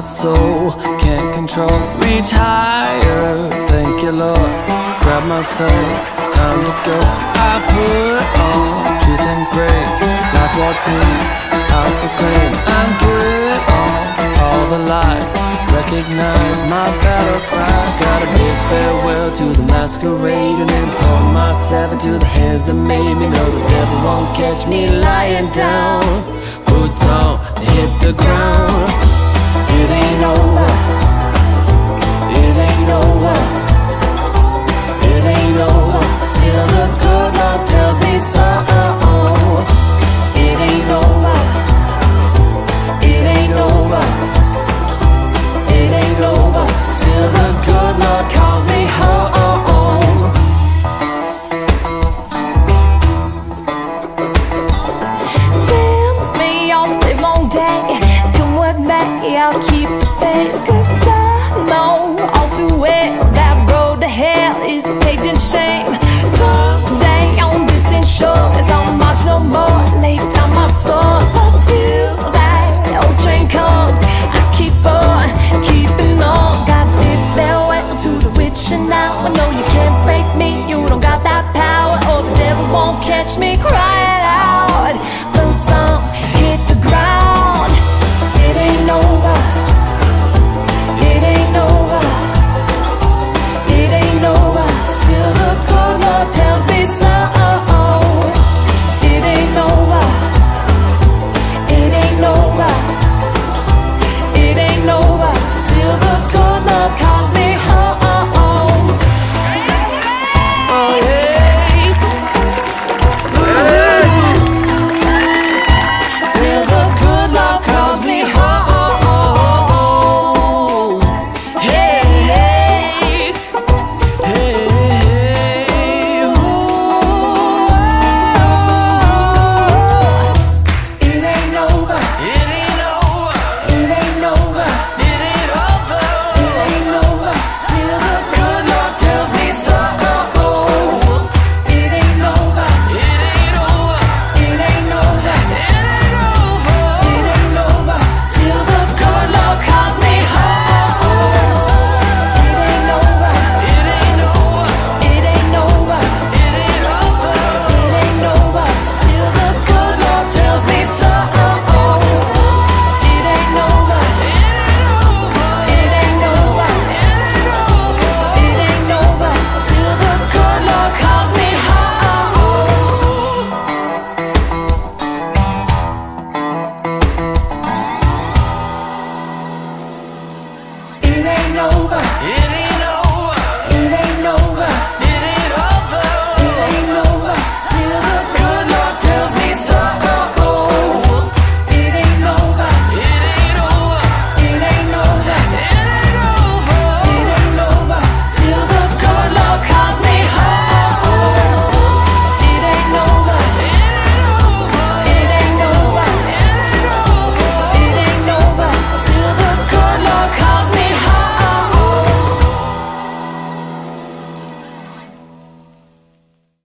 soul can't control. Reach higher, thank you, Lord. Grab my soul, it's time to go. I put on truth and grace, like what through, I proclaim. I'm good on all the lies. Recognize my battle cry. Gotta bid farewell to the masquerade and then pour myself into the hands that made me. Know the devil won't catch me lying down. Boots on, hit the ground. Hate and shame. Someday on distant shores, I'll march no more, lay down my sword. Until that old train comes, I keep on keeping on. Farewell to the witch, and now I know you can't break me. You don't got that power, or the devil won't catch me crying. over. Yeah.